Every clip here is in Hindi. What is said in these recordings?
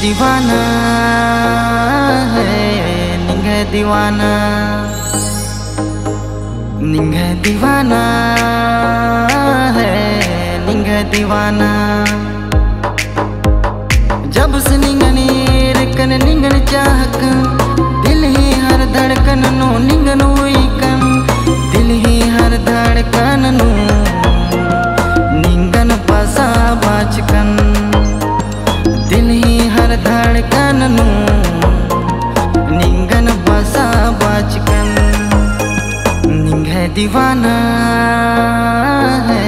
दीवाना है, निंग दीवाना। निंग दीवाना है, निंग दीवाना। जब से निंगनी रकन निंगन चाहक दीवाना है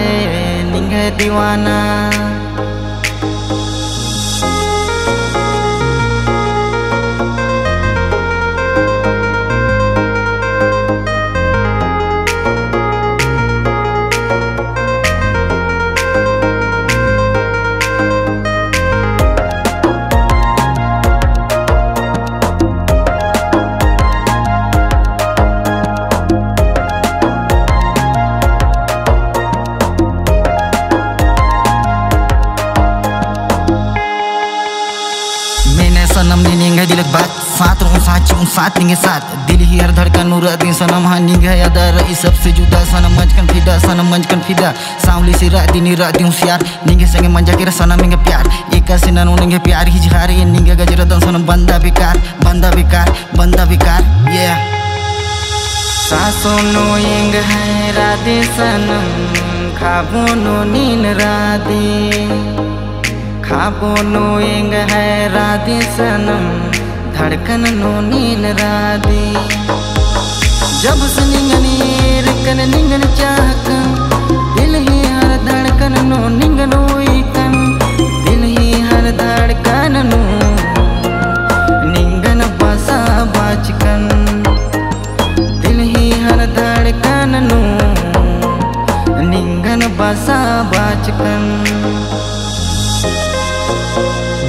निंग है दीवाना सनम ने निंगे दिलक बात साथ रहूँ साच हूँ साथ निंगे साथ दिल ही हर धड़कन नूर दिन सनम हाँ निंगे यादा रही सबसे जुदा। सनम मंचकन फिदा, सनम मंचकन फिदा। सांवली सी रात दिन रात दिन सियार। निंगे संगे मंजा के सनम निंगे प्यार। एक से ननु निंगे प्यार, ही जहार ये निंगे गजरा दन सनम। बंदा बेकार बंदा बेकार बंदा बेकार ये सासों नो इंग है राधे सनम, खाबो नो नीन राधे। नो है राधे सनम, धड़कन नो नीन राधे। जब से निंगनी रकन निंगन चाहक दिल ही हर धड़कन नो निंगन कन दिल ही हर धड़कन नो निंगन बसा बाचकन, दिल ही हर धड़कन नो निंगन बसा बाचकन। नैना काजल Música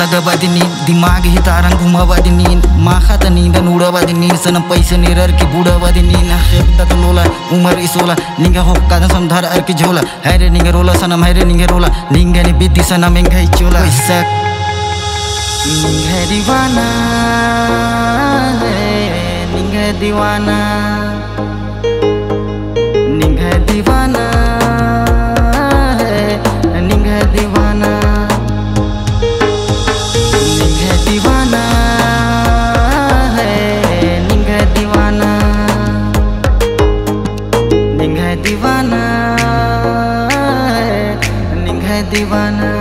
दिनी दिमाग ही तारंग घुमावा दिनी माखा त नींद उड़वा दिनी सन पैसे निरर के बुड़वा दिनी हेबता तो लोला, उमर इसोला निंगा हो का सम धर अर के झोला हैरे निंगे रोला सनम हैरे निंगे रोला दीवाना निंगे दीवाना।